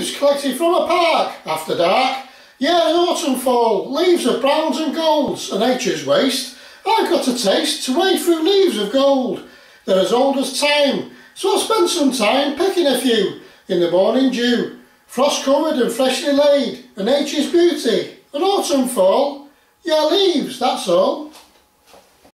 leaves collected from a park after dark. Yeah, in autumn fall, leaves of browns and golds, a nature's waste. I've got a taste to wade through leaves of gold. They're as old as time, so I'll spend some time picking a few in the morning dew. Frost covered and freshly laid, a nature's beauty, an autumn fall. Yeah, leaves, that's all.